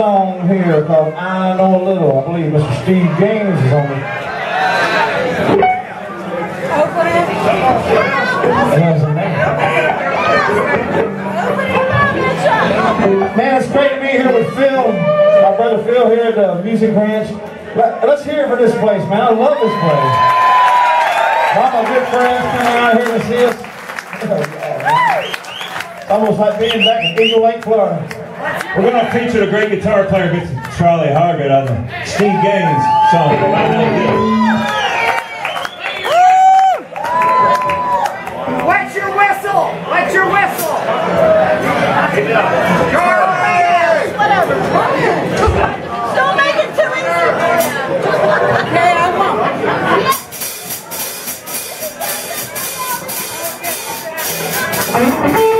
song here called I Know a Little. I believe Mr. Steve Gaines is on it. Man, it's great to be here with Phil, my brother Phil here at the Music Ranch. Let, us hear for this place, man. I love this place. All my good friends coming out here to see us. Almost like being back in Eagle Lake, Florida. We're going to feature the great guitar player, Mr. Charlie Hargrett, on the Steve Gaines song.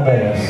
bomberos.